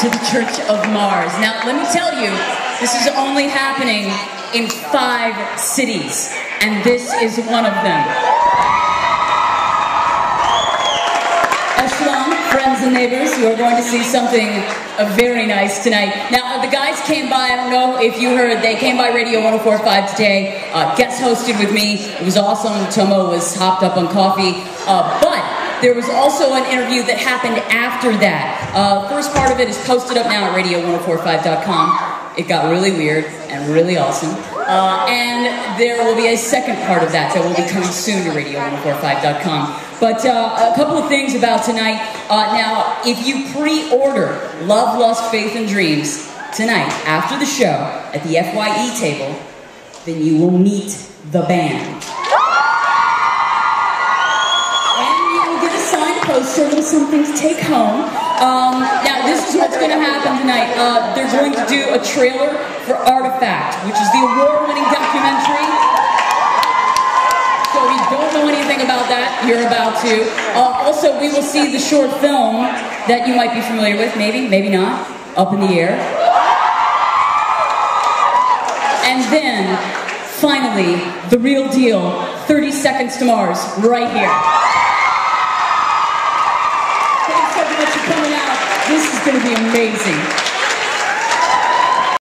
to the Church of Mars. Now, let me tell you, this is only happening in five cities, and this is one of them. Echelon, friends and neighbors, you are going to see something uh, very nice tonight. Now, uh, the guys came by, I don't know if you heard, they came by Radio 1045 today, uh, guest hosted with me. It was awesome. Tomo was hopped up on coffee. Uh, there was also an interview that happened after that. Uh, first part of it is posted up now at radio1045.com. It got really weird and really awesome. Uh, and there will be a second part of that that will be coming soon to radio1045.com. But uh, a couple of things about tonight. Uh, now, if you pre-order Love, Lust, Faith, and Dreams tonight after the show at the FYE table, then you will meet the band. Poster, little something to take home. Um, now, this is what's going to happen tonight. Uh, they're going to do a trailer for Artifact, which is the award-winning documentary. So if you don't know anything about that, you're about to. Uh, also, we will see the short film that you might be familiar with, maybe, maybe not, Up in the Air. And then, finally, the real deal, 30 Seconds to Mars, right here. This is going to be amazing.